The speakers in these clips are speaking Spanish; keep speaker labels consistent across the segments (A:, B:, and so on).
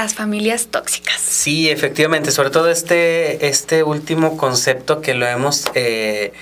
A: las familias tóxicas.
B: Sí, efectivamente, sobre todo este, este último concepto que lo hemos... Eh,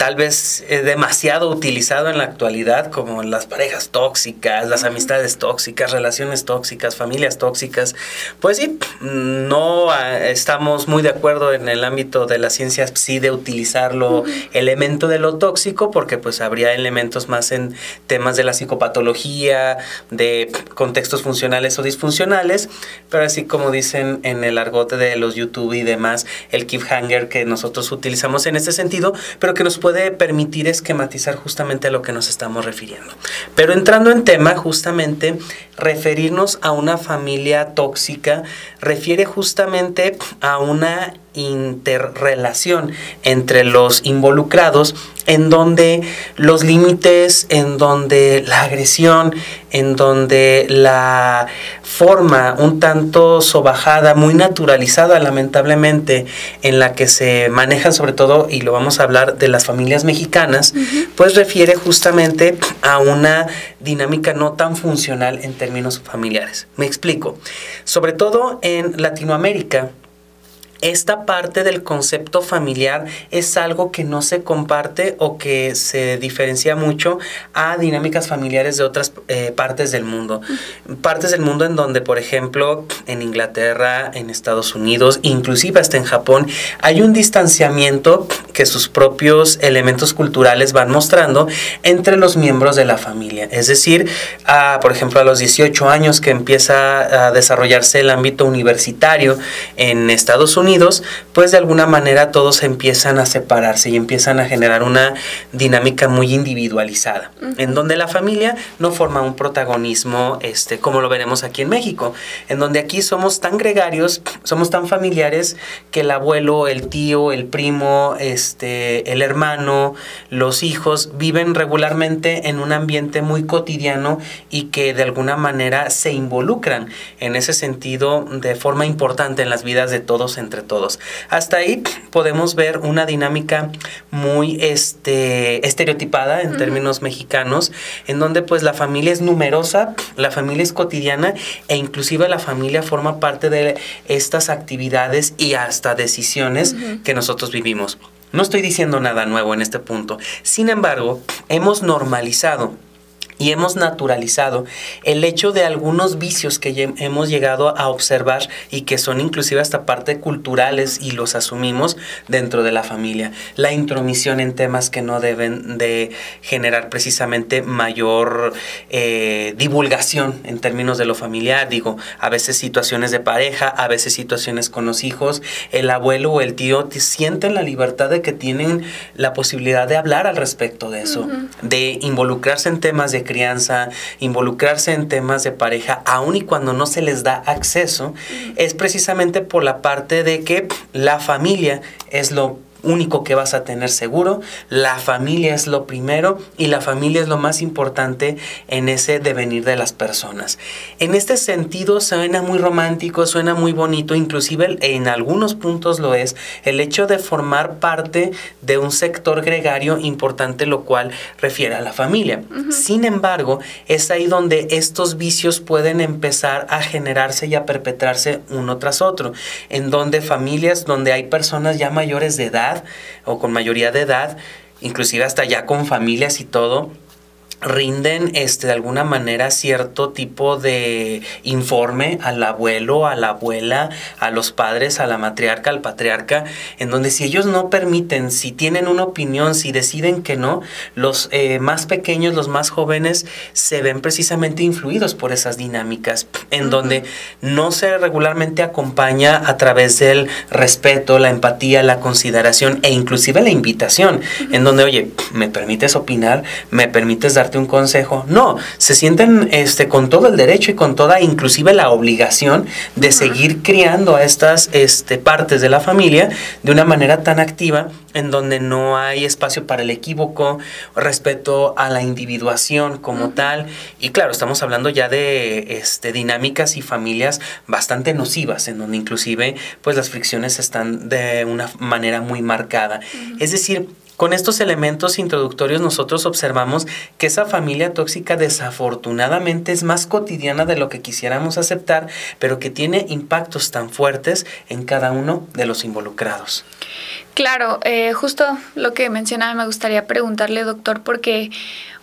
B: tal vez demasiado utilizado en la actualidad, como las parejas tóxicas, las amistades tóxicas, relaciones tóxicas, familias tóxicas. Pues sí, no ah, estamos muy de acuerdo en el ámbito de la ciencia, sí, de utilizarlo elemento de lo tóxico, porque pues habría elementos más en temas de la psicopatología, de contextos funcionales o disfuncionales, pero así como dicen en el argote de los YouTube y demás, el cliffhanger que nosotros utilizamos en este sentido, pero que nos puede permitir esquematizar justamente a lo que nos estamos refiriendo. Pero entrando en tema, justamente referirnos a una familia tóxica refiere justamente a una interrelación entre los involucrados en donde los límites, en donde la agresión, en donde la forma un tanto sobajada, muy naturalizada lamentablemente, en la que se manejan sobre todo, y lo vamos a hablar de las familias mexicanas, pues refiere justamente a una dinámica no tan funcional en términos familiares. Me explico. Sobre todo en Latinoamérica, esta parte del concepto familiar es algo que no se comparte o que se diferencia mucho a dinámicas familiares de otras eh, partes del mundo. Partes del mundo en donde, por ejemplo, en Inglaterra, en Estados Unidos, inclusive hasta en Japón, hay un distanciamiento que sus propios elementos culturales van mostrando entre los miembros de la familia. Es decir, por ejemplo, a los 18 años que empieza a desarrollarse el ámbito universitario en Estados Unidos, pues de alguna manera todos empiezan a separarse y empiezan a generar una dinámica muy individualizada, en donde la familia no forma un protagonismo, este, como lo veremos aquí en México, en donde aquí somos tan gregarios, somos tan familiares que el abuelo, el tío, el primo, este, el hermano, los hijos viven regularmente en un ambiente muy cotidiano y que de alguna manera se involucran en ese sentido de forma importante en las vidas de todos entre todos. Hasta ahí podemos ver una dinámica muy este, estereotipada en términos mexicanos, en donde pues la familia es numerosa, la familia es cotidiana e inclusive la familia forma parte de estas actividades y hasta decisiones que nosotros vivimos. No estoy diciendo nada nuevo en este punto. Sin embargo, hemos normalizado y hemos naturalizado el hecho de algunos vicios que hemos llegado a observar y que son inclusive hasta parte culturales y los asumimos dentro de la familia. La intromisión en temas que no deben de generar precisamente mayor eh, divulgación en términos de lo familiar, digo, a veces situaciones de pareja, a veces situaciones con los hijos, el abuelo o el tío sienten la libertad de que tienen la posibilidad de hablar al respecto de eso, de involucrarse en temas de crianza, involucrarse en temas de pareja, aun y cuando no se les da acceso, es precisamente por la parte de que la familia es lo único que vas a tener seguro. La familia es lo primero y la familia es lo más importante en ese devenir de las personas. En este sentido suena muy romántico, suena muy bonito, inclusive en algunos puntos lo es, el hecho de formar parte de un sector gregario importante, lo cual refiere a la familia. Sin embargo, es ahí donde estos vicios pueden empezar a generarse y a perpetrarse uno tras otro, en donde familias donde hay personas ya mayores de edad, o con mayoría de edad, inclusive hasta ya con familias y todo, rinden este, de alguna manera cierto tipo de informe al abuelo, a la abuela, a los padres, a la matriarca, al patriarca, en donde si ellos no permiten, si tienen una opinión, si deciden que no, los eh, más pequeños, los más jóvenes, se ven precisamente influidos por esas dinámicas, en donde no se regularmente acompaña a través del respeto, la empatía, la consideración e inclusive la invitación, en donde, oye, ¿me permites opinar? ¿Me permites dar un consejo. No, se sienten este, con todo el derecho y con toda, inclusive la obligación de seguir criando a estas este, partes de la familia de una manera tan activa en donde no hay espacio para el equívoco, respeto a la individuación como tal. Y claro, estamos hablando ya de este, dinámicas y familias bastante nocivas, en donde inclusive pues las fricciones están de una manera muy marcada. Es decir, Con estos elementos introductorios nosotros observamos que esa familia tóxica desafortunadamente es más cotidiana de lo que quisiéramos aceptar, pero que tiene impactos tan fuertes en cada uno de los involucrados.
A: Claro, eh, justo lo que mencionaba me gustaría preguntarle, doctor, porque,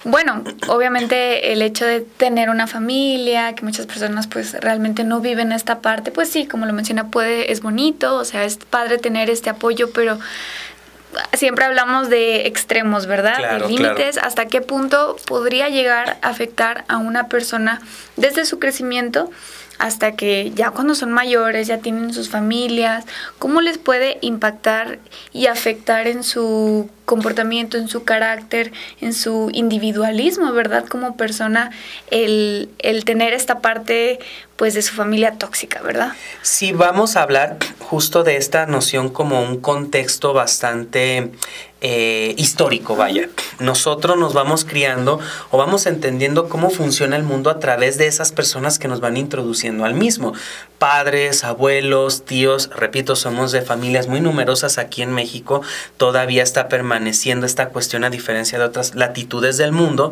A: bueno, obviamente el hecho de tener una familia, que muchas personas pues realmente no viven esta parte, pues sí, como lo menciona, puede, es bonito, o sea, es padre tener este apoyo, pero siempre hablamos de extremos, ¿verdad? de límites, hasta qué punto podría llegar a afectar a una persona desde su crecimiento hasta que ya cuando son mayores, ya tienen sus familias, cómo les puede impactar y afectar en su comportamiento, en su carácter, en su individualismo, ¿verdad? Como persona, el, el tener esta parte pues de su familia tóxica, ¿verdad?
B: Sí, vamos a hablar justo de esta noción como un contexto bastante eh, histórico, vaya. Nosotros nos vamos criando o vamos entendiendo cómo funciona el mundo a través de esas personas que nos van introduciendo al mismo. Padres, abuelos, tíos, repito, somos de familias muy numerosas aquí en México, todavía está permaneciendo esta cuestión a diferencia de otras latitudes del mundo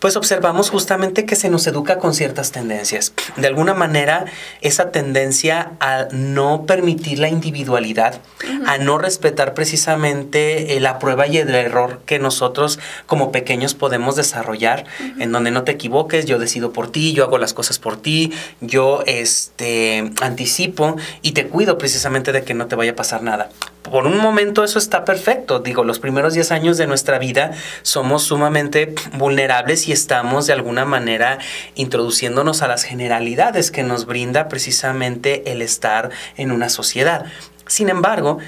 B: pues observamos justamente que se nos educa con ciertas tendencias. De alguna manera, esa tendencia a no permitir la individualidad, a no respetar precisamente eh, la prueba y el error que nosotros como pequeños podemos desarrollar, en donde no te equivoques, yo decido por ti, yo hago las cosas por ti, yo este, anticipo y te cuido precisamente de que no te vaya a pasar nada por un momento eso está perfecto. Digo, los primeros 10 años de nuestra vida somos sumamente vulnerables y estamos de alguna manera introduciéndonos a las generalidades que nos brinda precisamente el estar en una sociedad. Sin embargo,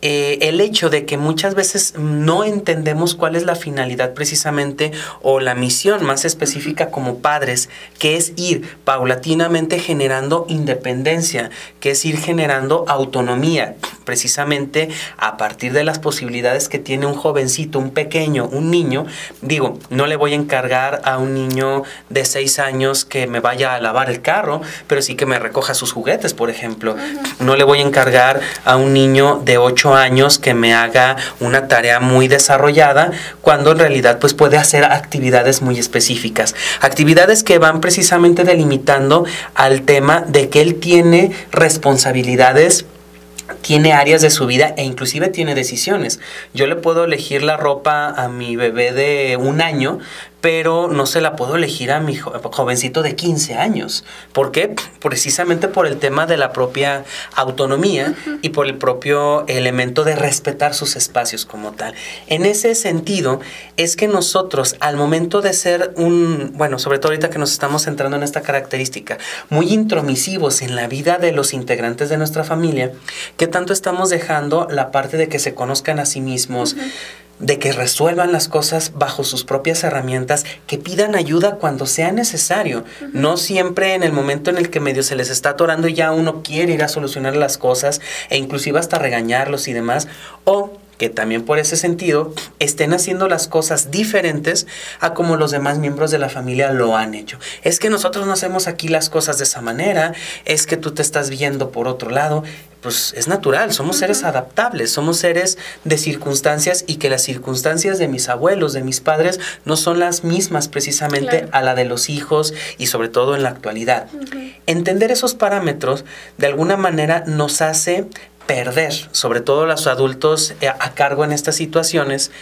B: eh, el hecho de que muchas veces no entendemos cuál es la finalidad precisamente o la misión más específica como padres, que es ir paulatinamente generando independencia, que es ir generando autonomía, precisamente a partir de las posibilidades que tiene un jovencito, un pequeño, un niño. Digo, no le voy a encargar a un niño de seis años que me vaya a lavar el carro, pero sí que me recoja sus juguetes, por ejemplo. No le voy a encargar a un niño de años que me haga una tarea muy desarrollada, cuando en realidad pues puede hacer actividades muy específicas. Actividades que van precisamente delimitando al tema de que él tiene responsabilidades tiene áreas de su vida e inclusive tiene decisiones. Yo le puedo elegir la ropa a mi bebé de un año, pero no se la puedo elegir a mi jovencito de 15 años. ¿Por qué? Precisamente por el tema de la propia autonomía y por el propio elemento de respetar sus espacios como tal. En ese sentido, es que nosotros, al momento de ser un, bueno, sobre todo ahorita que nos estamos centrando en esta característica, muy intromisivos en la vida de los integrantes de nuestra familia, ¿qué tanto estamos dejando la parte de que se conozcan a sí mismos? De que resuelvan las cosas bajo sus propias herramientas, que pidan ayuda cuando sea necesario, no siempre en el momento en el que medio se les está atorando y ya uno quiere ir a solucionar las cosas e inclusive hasta regañarlos y demás, o que también por ese sentido estén haciendo las cosas diferentes a como los demás miembros de la familia lo han hecho. Es que nosotros no hacemos aquí las cosas de esa manera, es que tú te estás viendo por otro lado, pues es natural, somos seres adaptables, somos seres de circunstancias y que las circunstancias de mis abuelos, de mis padres, no son las mismas precisamente a la de los hijos y sobre todo en la actualidad. Entender esos parámetros de alguna manera nos hace perder, sobre todo los adultos eh, a cargo en estas situaciones,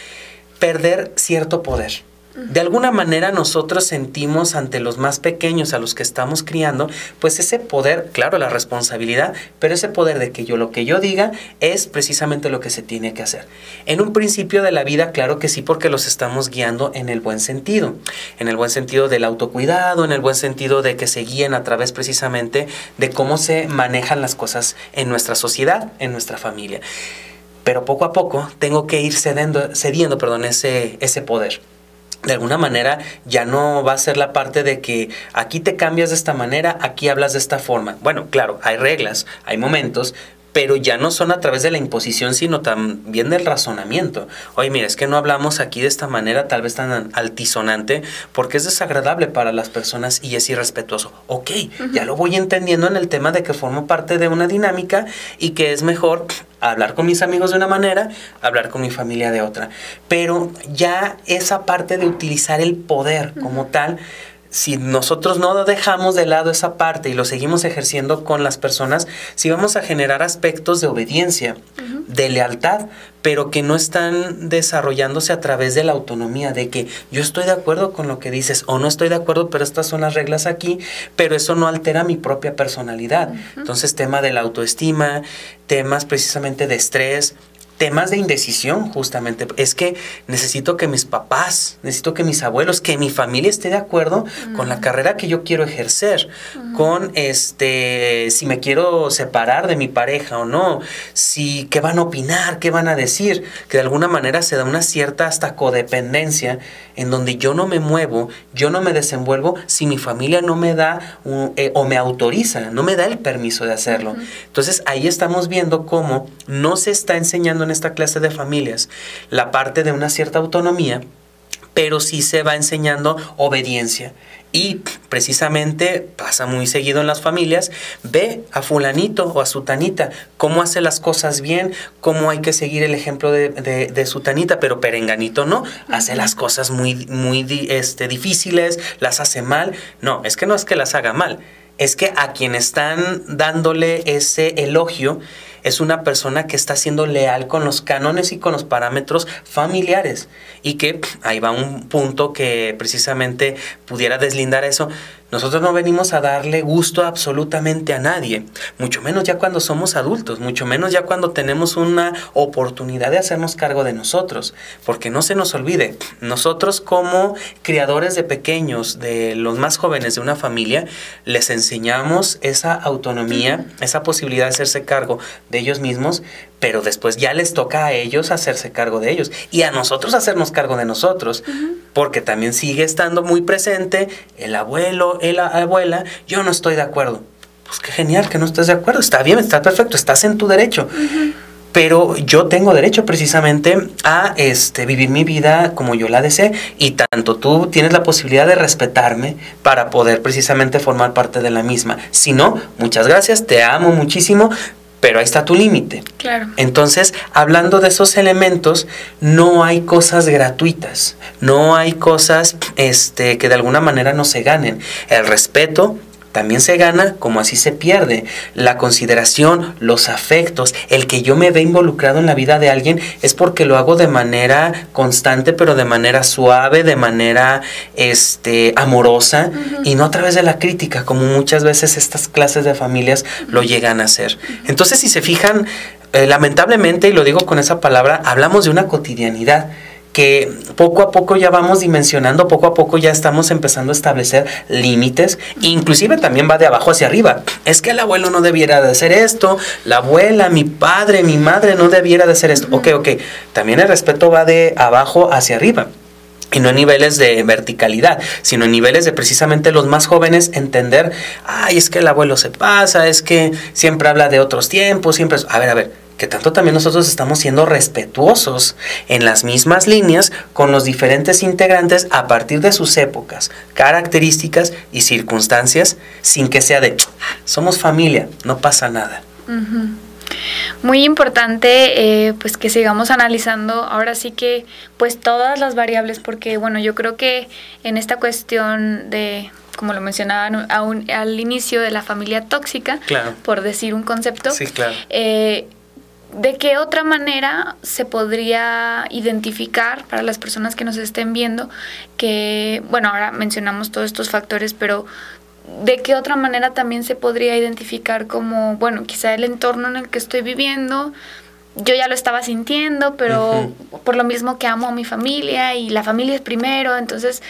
B: perder cierto poder. De alguna manera nosotros sentimos ante los más pequeños, a los que estamos criando, pues ese poder, claro, la responsabilidad, pero ese poder de que yo lo que yo diga es precisamente lo que se tiene que hacer. En un principio de la vida, claro que sí, porque los estamos guiando en el buen sentido, en el buen sentido del autocuidado, en el buen sentido de que se guíen a través precisamente de cómo se manejan las cosas en nuestra sociedad, en nuestra familia. Pero poco a poco tengo que ir cediendo, cediendo perdón, ese, ese poder de alguna manera ya no va a ser la parte de que aquí te cambias de esta manera, aquí hablas de esta forma. Bueno, claro, hay reglas, hay momentos, pero ya no son a través de la imposición, sino también del razonamiento. Oye, mira, es que no hablamos aquí de esta manera tal vez tan altisonante porque es desagradable para las personas y es irrespetuoso. Ok, ya lo voy entendiendo en el tema de que formo parte de una dinámica y que es mejor hablar con mis amigos de una manera, hablar con mi familia de otra. Pero ya esa parte de utilizar el poder como tal, si nosotros no dejamos de lado esa parte y lo seguimos ejerciendo con las personas, sí vamos a generar aspectos de obediencia, de lealtad, pero que no están desarrollándose a través de la autonomía, de que yo estoy de acuerdo con lo que dices o no estoy de acuerdo, pero estas son las reglas aquí, pero eso no altera mi propia personalidad. Entonces, tema de la autoestima, temas precisamente de estrés, temas de indecisión justamente. Es que necesito que mis papás, necesito que mis abuelos, que mi familia esté de acuerdo con la carrera que yo quiero ejercer, con este, si me quiero separar de mi pareja o no, si qué van a opinar, qué van a decir, que de alguna manera se da una cierta hasta codependencia en donde yo no me muevo, yo no me desenvuelvo si mi familia no me da eh, o me autoriza, no me da el permiso de hacerlo. Entonces ahí estamos viendo cómo no se está enseñando en esta clase de familias la parte de una cierta autonomía, pero sí se va enseñando obediencia. Y precisamente pasa muy seguido en las familias, ve a fulanito o a sutanita, cómo hace las cosas bien, cómo hay que seguir el ejemplo de, de, sutanita, pero perenganito no, hace las cosas muy, muy este, difíciles, las hace mal. No, es que no es que las haga mal, es que a quien están dándole ese elogio, es una persona que está siendo leal con los cánones y con los parámetros familiares. Y que ahí va un punto que precisamente pudiera deslindar eso. Nosotros no venimos a darle gusto absolutamente a nadie, mucho menos ya cuando somos adultos, mucho menos ya cuando tenemos una oportunidad de hacernos cargo de nosotros, porque no se nos olvide, nosotros como criadores de pequeños, de los más jóvenes de una familia, les enseñamos esa autonomía, esa posibilidad de hacerse cargo de ellos mismos, pero después ya les toca a ellos hacerse cargo de ellos. Y a nosotros hacernos cargo de nosotros, porque también sigue estando muy presente el abuelo, la abuela, yo no estoy de acuerdo. Pues qué genial que no estés de acuerdo, está bien, está perfecto, estás en tu derecho. Pero yo tengo derecho precisamente a este, vivir mi vida como yo la desee. Y tanto tú tienes la posibilidad de respetarme para poder precisamente formar parte de la misma. Si no, muchas gracias, te amo muchísimo, pero ahí está tu límite.
A: Claro.
B: Entonces, hablando de esos elementos, no hay cosas gratuitas, no hay cosas este, que de alguna manera no se ganen. El respeto, también se gana como así se pierde. La consideración, los afectos, el que yo me ve involucrado en la vida de alguien es porque lo hago de manera constante, pero de manera suave, de manera este, amorosa y no a través de la crítica, como muchas veces estas clases de familias lo llegan a hacer. Entonces, si se fijan, eh, lamentablemente, y lo digo con esa palabra, hablamos de una cotidianidad que poco a poco ya vamos dimensionando, poco a poco ya estamos empezando a establecer límites, inclusive también va de abajo hacia arriba. Es que el abuelo no debiera de hacer esto, la abuela, mi padre, mi madre no debiera de hacer esto. Ok, ok, también el respeto va de abajo hacia arriba. Y no en niveles de verticalidad, sino en niveles de precisamente los más jóvenes entender, ay, es que el abuelo se pasa, es que siempre habla de otros tiempos, siempre... A ver, a ver, que tanto también nosotros estamos siendo respetuosos en las mismas líneas con los diferentes integrantes a partir de sus épocas, características y circunstancias, sin que sea de, somos familia, no pasa nada.
A: Muy importante, eh, pues que sigamos analizando ahora sí que, pues todas las variables, porque bueno, yo creo que en esta cuestión de como lo mencionaban al inicio de la familia tóxica, por decir un concepto,
B: sí, claro.
A: Eh, ¿De qué otra manera se podría identificar para las personas que nos estén viendo que, bueno, ahora mencionamos todos estos factores, pero ¿de qué otra manera también se podría identificar como, bueno, quizá el entorno en el que estoy viviendo? Yo ya lo estaba sintiendo, pero por lo mismo que amo a mi familia y la familia es primero, entonces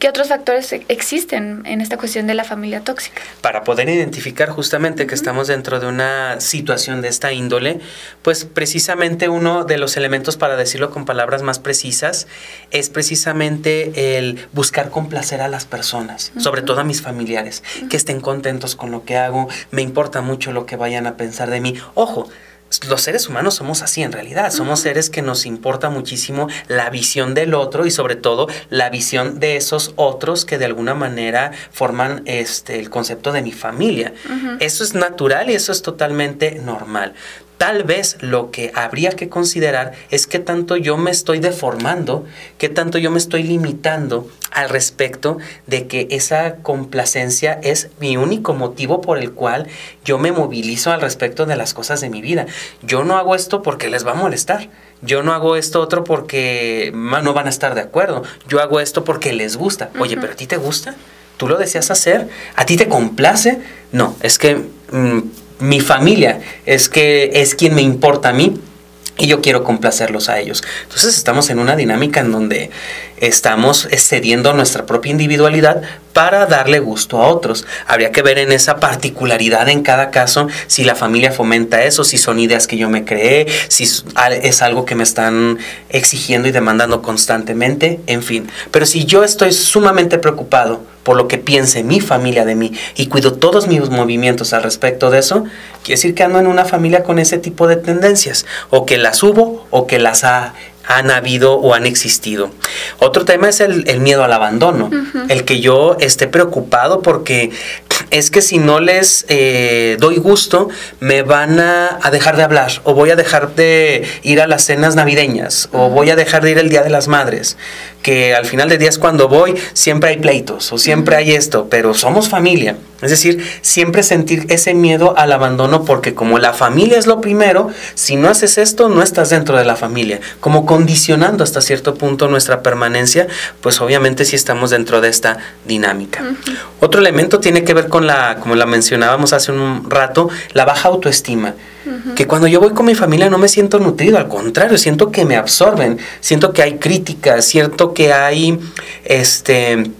A: ¿Qué otros factores e-, existen en esta cuestión de la familia tóxica?
B: Para poder identificar justamente que estamos dentro de una situación de esta índole, pues precisamente uno de los elementos, para decirlo con palabras más precisas, es precisamente el buscar complacer a las personas, sobre todo a mis familiares, que estén contentos con lo que hago, me importa mucho lo que vayan a pensar de mí. Ojo, los seres humanos somos así en realidad, somos seres que nos importa muchísimo la visión del otro y sobre todo la visión de esos otros que de alguna manera forman este el concepto de mi familia. Eso es natural y eso es totalmente normal. Tal vez lo que habría que considerar es qué tanto yo me estoy deformando, qué tanto yo me estoy limitando al respecto de que esa complacencia es mi único motivo por el cual yo me movilizo al respecto de las cosas de mi vida. Yo no hago esto porque les va a molestar. Yo no hago esto otro porque no van a estar de acuerdo. Yo hago esto porque les gusta. Oye, pero a ti te gusta? ¿Tú lo deseas hacer? ¿A ti te complace? No, es que... Mm, mi familia es que es quien me importa a mí y yo quiero complacerlos a ellos. Entonces estamos en una dinámica en donde estamos cediendo nuestra propia individualidad para darle gusto a otros. Habría que ver en esa particularidad en cada caso si la familia fomenta eso, si son ideas que yo me creé, si es algo que me están exigiendo y demandando constantemente, en fin. Pero si yo estoy sumamente preocupado por lo que piense mi familia de mí y cuido todos mis movimientos al respecto de eso, quiere decir que ando en una familia con ese tipo de tendencias, o que las hubo o que las ha han habido o han existido. Otro tema es el, miedo al abandono, el que yo esté preocupado porque es que si no les eh, doy gusto, me van a, dejar de hablar, o voy a dejar de ir a las cenas navideñas, o voy a dejar de ir el Día de las Madres, que al final de día es cuando voy, siempre hay pleitos, o siempre hay esto, pero somos familia. Es decir, siempre sentir ese miedo al abandono porque como la familia es lo primero, si no haces esto, no estás dentro de la familia. Como condicionando hasta cierto punto nuestra permanencia, pues obviamente sí estamos dentro de esta dinámica. Otro elemento tiene que ver con la, como la mencionábamos hace un rato, la baja autoestima. Que cuando yo voy con mi familia no me siento nutrido, al contrario, siento que me absorben, siento que hay críticas, siento que hay este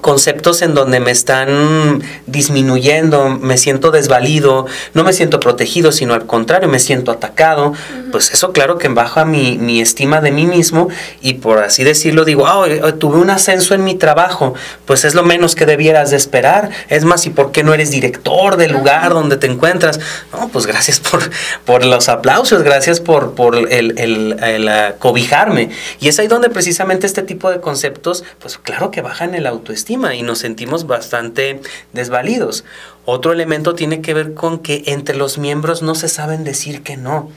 B: conceptos en donde me están disminuyendo, me siento desvalido, no me siento protegido, sino al contrario, me siento atacado, pues eso claro que baja mi, mi, estima de mí mismo y por así decirlo digo, ah, tuve un ascenso en mi trabajo, pues es lo menos que debieras de esperar, es más, ¿y por qué no eres director del lugar donde te encuentras? No, pues gracias por, por los aplausos, gracias por, por el, el, el, ah, cobijarme. Y es ahí donde precisamente este tipo de conceptos, pues claro que bajan el autoestima y nos sentimos bastante desvalidos. Otro elemento tiene que ver con que entre los miembros no se saben decir que no.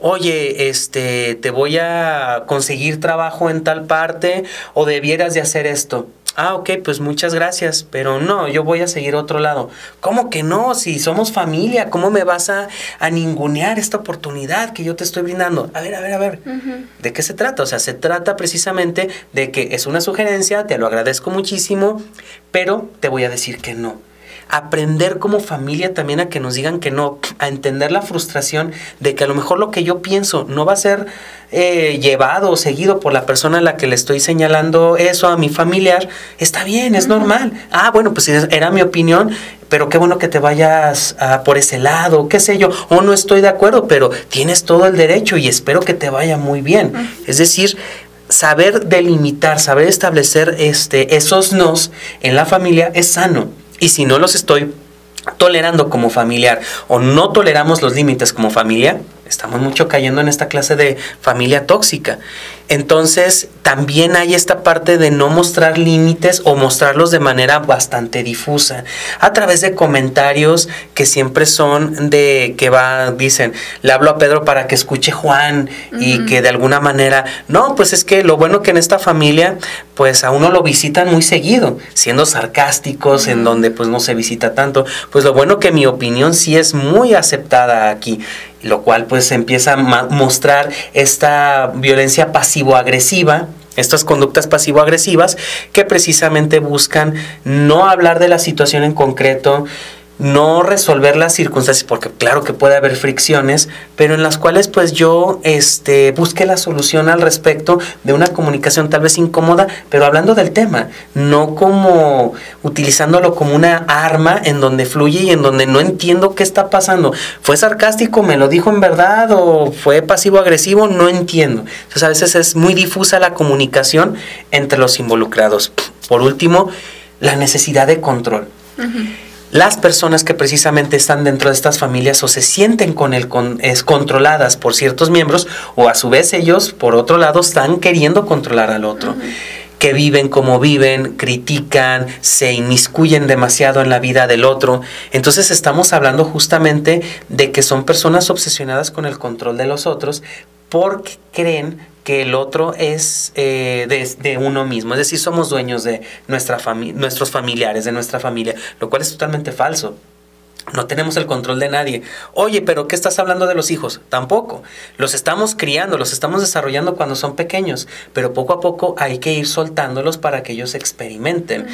B: Oye, este, te voy a conseguir trabajo en tal parte o debieras de hacer esto ah, ok, pues muchas gracias, pero no, yo voy a seguir otro lado. ¿Cómo que no? Si somos familia, ¿cómo me vas a, a ningunear esta oportunidad que yo te estoy brindando? A ver, a ver, a ver, ¿de qué se trata? O sea, se trata precisamente de que es una sugerencia, te lo agradezco muchísimo, pero te voy a decir que no aprender como familia también a que nos digan que no, a entender la frustración de que a lo mejor lo que yo pienso no va a ser eh, llevado o seguido por la persona a la que le estoy señalando eso a mi familiar, está bien, es normal. Ah, bueno, pues era mi opinión, pero qué bueno que te vayas por ese lado, qué sé yo, o no estoy de acuerdo, pero tienes todo el derecho y espero que te vaya muy bien. Es decir, saber delimitar, saber establecer este, esos nos en la familia es sano. Y si no los estoy tolerando como familiar o no toleramos los límites como familia, estamos mucho cayendo en esta clase de familia tóxica. Entonces, también hay esta parte de no mostrar límites o mostrarlos de manera bastante difusa, a través de comentarios que siempre son de que va, dicen, le hablo a Pedro para que escuche Juan y que de alguna manera, no, pues es que lo bueno que en esta familia, pues a uno lo visitan muy seguido, siendo sarcásticos, en donde pues no se visita tanto, pues lo bueno que mi opinión sí es muy aceptada aquí lo cual pues empieza a mostrar esta violencia pasivo-agresiva estas conductas pasivo-agresivas que precisamente buscan no hablar de la situación en concreto, no resolver las circunstancias, porque claro que puede haber fricciones, pero en las cuales pues yo este, busque la solución al respecto de una comunicación tal vez incómoda, pero hablando del tema, no como utilizándolo como una arma en donde fluye y en donde no entiendo qué está pasando. ¿Fue sarcástico? ¿Me lo dijo en verdad? ¿O fue pasivo-agresivo? No entiendo. Entonces a veces es muy difusa la comunicación entre los involucrados. Por último, la necesidad de control. Las personas que precisamente están dentro de estas familias o se sienten con el con, es, controladas por ciertos miembros o a su vez ellos por otro lado están queriendo controlar al otro. que viven como viven, critican, se inmiscuyen demasiado en la vida del otro. Entonces estamos hablando justamente de que son personas obsesionadas con el control de los otros porque creen que el otro es eh, de, uno mismo, es decir, somos dueños de nuestra nuestros familiares, de nuestra familia, lo cual es totalmente falso. No tenemos el control de nadie. Oye, pero ¿qué estás hablando de los hijos? Tampoco. Los estamos criando, los estamos desarrollando cuando son pequeños, pero poco a poco hay que ir soltándolos para que ellos experimenten.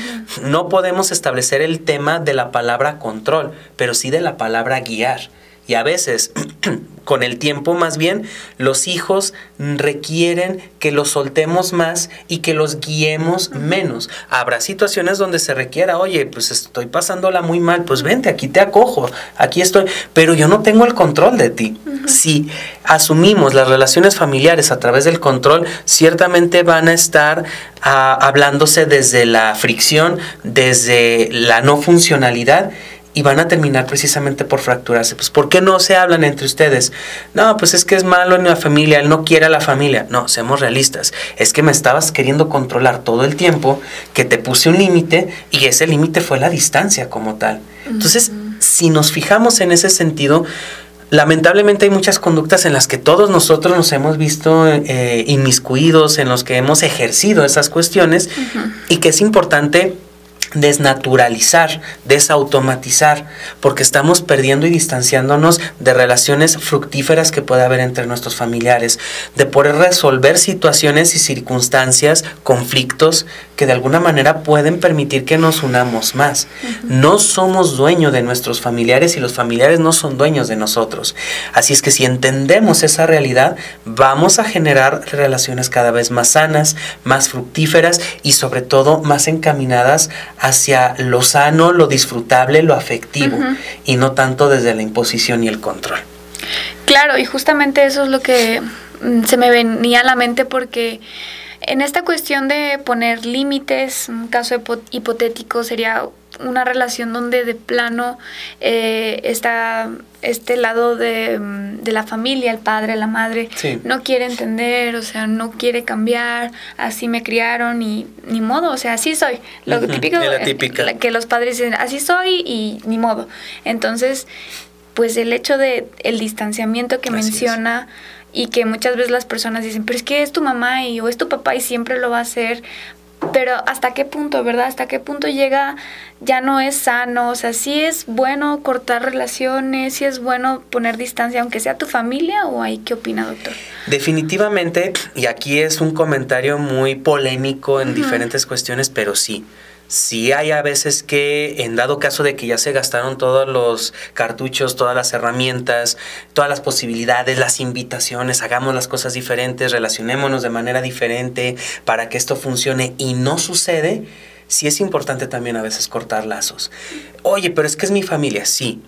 B: No podemos establecer el tema de la palabra control, pero sí de la palabra guiar. Y a veces, con el tiempo más bien, los hijos requieren que los soltemos más y que los guiemos menos. Habrá situaciones donde se requiera, oye, pues estoy pasándola muy mal, pues vente, aquí te acojo, aquí estoy, pero yo no tengo el control de ti. Si asumimos las relaciones familiares a través del control, ciertamente van a estar ah, hablándose desde la fricción, desde la no funcionalidad y van a terminar precisamente por fracturarse. Pues, ¿por qué no se hablan entre ustedes? No, pues es que es malo en la familia, él no quiere a la familia. No, seamos realistas. Es que me estabas queriendo controlar todo el tiempo, que te puse un límite y ese límite fue la distancia como tal. Entonces, si nos fijamos en ese sentido, lamentablemente hay muchas conductas en las que todos nosotros nos hemos visto eh, inmiscuidos, en los que hemos ejercido esas cuestiones y que es importante desnaturalizar, desautomatizar, porque estamos perdiendo y distanciándonos de relaciones fructíferas que puede haber entre nuestros familiares, de poder resolver situaciones y circunstancias, conflictos que de alguna manera pueden permitir que nos unamos más. No somos dueños de nuestros familiares y los familiares no son dueños de nosotros. Así es que si entendemos esa realidad, vamos a generar relaciones cada vez más sanas, más fructíferas y sobre todo más encaminadas hacia lo sano, lo disfrutable, lo afectivo y no tanto desde la imposición y el control.
A: Claro, y justamente eso es lo que mm, se me venía a la mente porque en esta cuestión de poner límites, un caso hipotético sería una relación donde de plano eh, está este lado de, mm, de, la familia, el padre, la madre, no quiere entender, o sea, no quiere cambiar, así me criaron y ni modo, o sea, así soy. Lo típico eh, que los padres dicen, así soy y ni modo. Entonces, pues el hecho de el distanciamiento que menciona y que muchas veces las personas dicen, pero es que es tu mamá y, o es tu papá y siempre lo va a hacer, pero hasta qué punto, ¿verdad? Hasta qué punto llega, ya no es sano, o sea, sí es bueno cortar relaciones, sí es bueno poner distancia, aunque sea tu familia, o hay qué opina, doctor?
B: Definitivamente, y aquí es un comentario muy polémico en diferentes cuestiones, pero sí. Sí hay a veces que, en dado caso de que ya se gastaron todos los cartuchos, todas las herramientas, todas las posibilidades, las invitaciones, hagamos las cosas diferentes, relacionémonos de manera diferente para que esto funcione y no sucede, sí es importante también a veces cortar lazos. Oye, pero es que es mi familia, sí,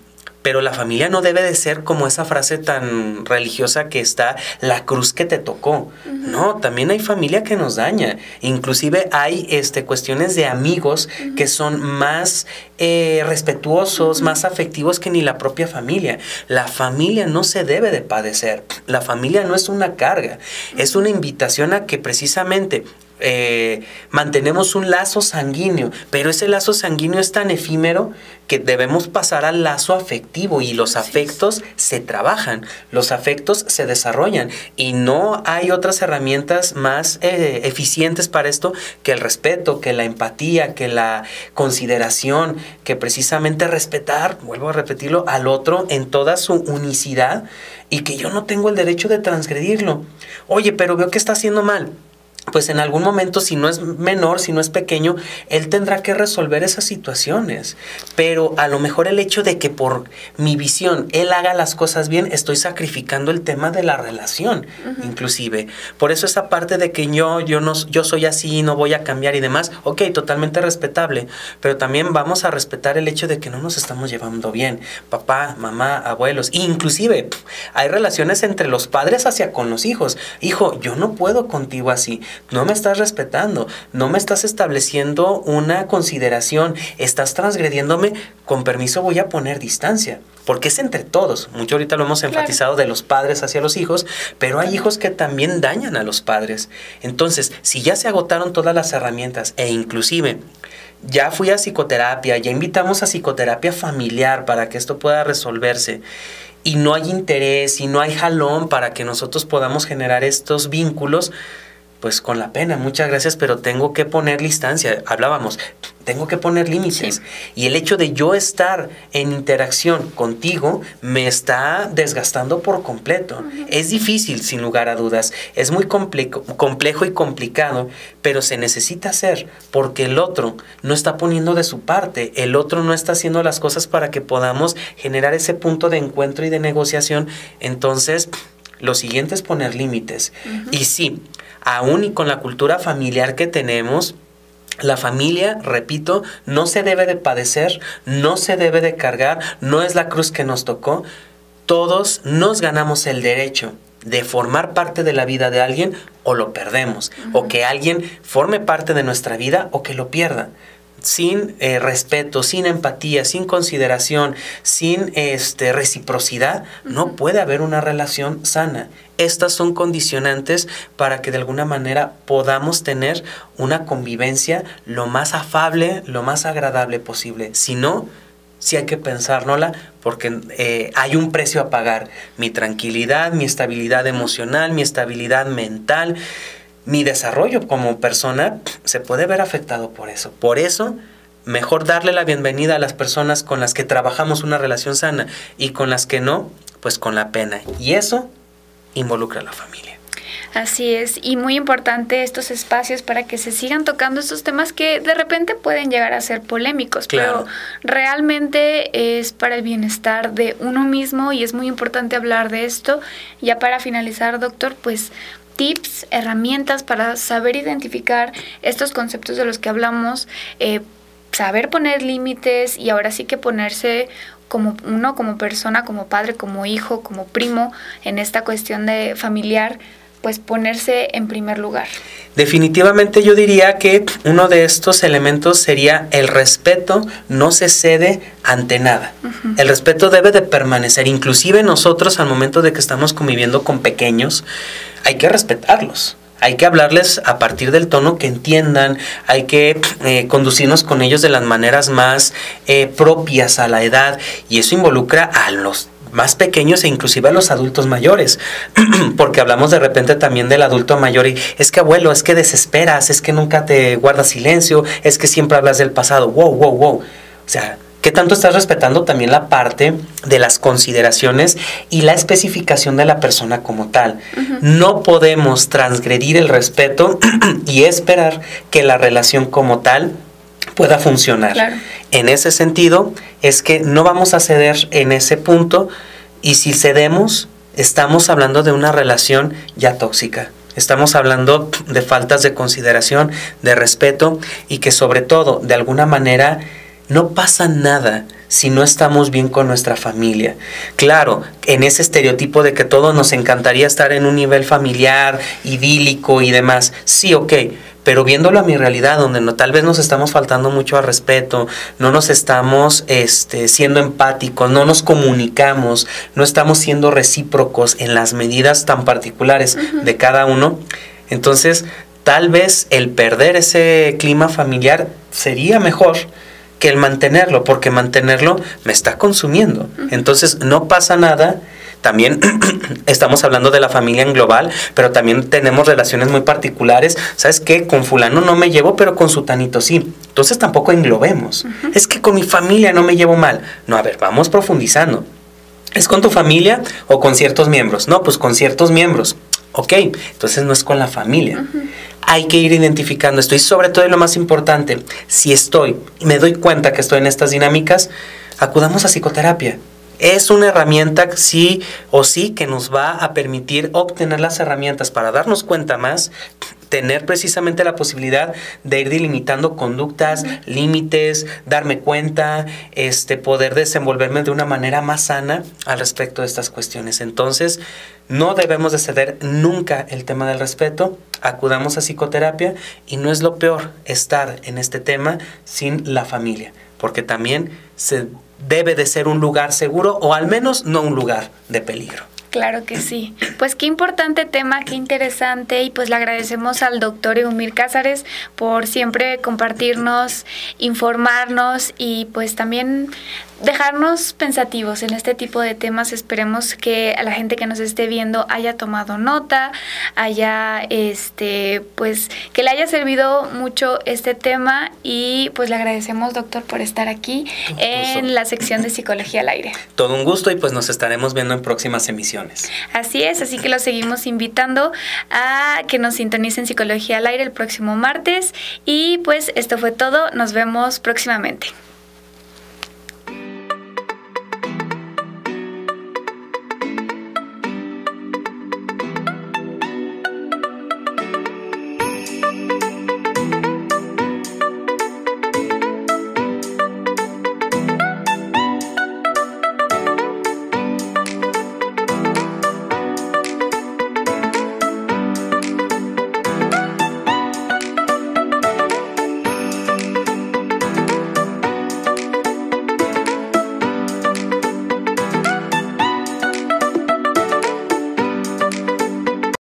B: pero la familia no debe de ser como esa frase tan religiosa que está la cruz que te tocó. No, también hay familia que nos daña. Inclusive hay este, cuestiones de amigos que son más eh, respetuosos, más afectivos que ni la propia familia. La familia no se debe de padecer. La familia no es una carga. Es una invitación a que precisamente eh, mantenemos un lazo sanguíneo, pero ese lazo sanguíneo es tan efímero que debemos pasar al lazo afectivo y los afectos se trabajan, los afectos se desarrollan y no hay otras herramientas más eh, eficientes para esto que el respeto, que la empatía, que la consideración, que precisamente respetar, vuelvo a repetirlo, al otro en toda su unicidad y que yo no tengo el derecho de transgredirlo. Oye, pero veo que está haciendo mal pues en algún momento, si no es menor, si no es pequeño, él tendrá que resolver esas situaciones. Pero a lo mejor el hecho de que por mi visión él haga las cosas bien, estoy sacrificando el tema de la relación, inclusive. Por eso esa parte de que yo, yo, no, yo soy así, no voy a cambiar y demás, ok, totalmente respetable. Pero también vamos a respetar el hecho de que no nos estamos llevando bien. Papá, mamá, abuelos, inclusive hay relaciones entre los padres hacia con los hijos. Hijo, yo no puedo contigo así no me estás respetando, no me estás estableciendo una consideración, estás transgrediéndome, con permiso voy a poner distancia, porque es entre todos. Mucho ahorita lo hemos enfatizado de los padres hacia los hijos, pero hay hijos que también dañan a los padres. Entonces, si ya se agotaron todas las herramientas e inclusive ya fui a psicoterapia, ya invitamos a psicoterapia familiar para que esto pueda resolverse y no hay interés y no hay jalón para que nosotros podamos generar estos vínculos, pues con la pena, muchas gracias, pero tengo que poner distancia. Hablábamos, tengo que poner límites. Y el hecho de yo estar en interacción contigo me está desgastando por completo. Es difícil, sin lugar a dudas. Es muy complejo, complejo y complicado, pero se necesita hacer porque el otro no está poniendo de su parte. El otro no está haciendo las cosas para que podamos generar ese punto de encuentro y de negociación. Entonces, lo siguiente es poner límites. Y sí, aún y con la cultura familiar que tenemos, la familia, repito, no se debe de padecer, no se debe de cargar, no es la cruz que nos tocó. Todos nos ganamos el derecho de formar parte de la vida de alguien o lo perdemos, o que alguien forme parte de nuestra vida o que lo pierda sin eh, respeto, sin empatía, sin consideración, sin este, reciprocidad, no puede haber una relación sana. Estas son condicionantes para que de alguna manera podamos tener una convivencia lo más afable, lo más agradable posible. Si no, sí hay que pensárnosla porque eh, hay un precio a pagar. Mi tranquilidad, mi estabilidad emocional, mi estabilidad mental mi desarrollo como persona se puede ver afectado por eso. Por eso, mejor darle la bienvenida a las personas con las que trabajamos una relación sana y con las que no, pues con la pena. Y eso involucra a la familia.
A: Así es, y muy importante estos espacios para que se sigan tocando estos temas que de repente pueden llegar a ser polémicos, pero realmente es para el bienestar de uno mismo y es muy importante hablar de esto. Ya para finalizar, doctor, pues tips, herramientas para saber identificar estos conceptos de los que hablamos, eh, saber poner límites y ahora sí que ponerse como uno, como persona, como padre, como hijo, como primo, en esta cuestión de familiar, pues ponerse en primer lugar.
B: Definitivamente yo diría que uno de estos elementos sería el respeto no se cede ante nada. El respeto debe de permanecer, inclusive nosotros al momento de que estamos conviviendo con pequeños, hay que respetarlos. Hay que hablarles a partir del tono que entiendan, hay que eh, conducirnos con ellos de las maneras más eh, propias a la edad y eso involucra a los más pequeños e inclusive a los adultos mayores, porque hablamos de repente también del adulto mayor y es que abuelo, es que desesperas, es que nunca te guardas silencio, es que siempre hablas del pasado, wow, wow, wow. O sea, ¿Qué tanto estás respetando también la parte de las consideraciones y la especificación de la persona como tal? No podemos transgredir el respeto y esperar que la relación como tal pueda funcionar. En ese sentido, es que no vamos a ceder en ese punto y si cedemos, estamos hablando de una relación ya tóxica. Estamos hablando de faltas de consideración, de respeto y que sobre todo, de alguna manera, no pasa nada si no estamos bien con nuestra familia. Claro, en ese estereotipo de que todos nos encantaría estar en un nivel familiar, idílico y demás, sí, ok, pero viéndolo a mi realidad, donde no, tal vez nos estamos faltando mucho al respeto, no nos estamos este, siendo empáticos, no nos comunicamos, no estamos siendo recíprocos en las medidas tan particulares de cada uno, entonces tal vez el perder ese clima familiar sería mejor que el mantenerlo, porque mantenerlo me está consumiendo. Entonces no pasa nada. También estamos hablando de la familia en global, pero también tenemos relaciones muy particulares. ¿Sabes qué? Con fulano no me llevo, pero con sutanito sí. Entonces tampoco englobemos. Es que con mi familia no me llevo mal. No, a ver, vamos profundizando. ¿Es con tu familia o con ciertos miembros? No, pues con ciertos miembros. Ok, entonces no es con la familia hay que ir identificando esto. Y sobre todo, y lo más importante, si estoy y me doy cuenta que estoy en estas dinámicas, acudamos a psicoterapia. Es una herramienta sí o sí que nos va a permitir obtener las herramientas para darnos cuenta más, tener precisamente la posibilidad de ir delimitando conductas, límites, darme cuenta, este, poder desenvolverme de una manera más sana al respecto de estas cuestiones. Entonces, no debemos de ceder nunca el tema del respeto acudamos a psicoterapia y no es lo peor estar en este tema sin la familia, porque también se debe de ser un lugar seguro o al menos no un lugar de peligro.
A: Claro que sí. Pues qué importante tema, qué interesante y pues le agradecemos al doctor Eumir Cázares por siempre compartirnos, informarnos y pues también dejarnos pensativos en este tipo de temas. Esperemos que a la gente que nos esté viendo haya tomado nota, haya este, pues que le haya servido mucho este tema y pues le agradecemos, doctor, por estar aquí en la sección de psicología al aire.
B: Todo un gusto y pues nos estaremos viendo en próximas emisiones.
A: Así es, así que los seguimos invitando a que nos sintonicen psicología al aire el próximo martes y pues esto fue todo, nos vemos próximamente.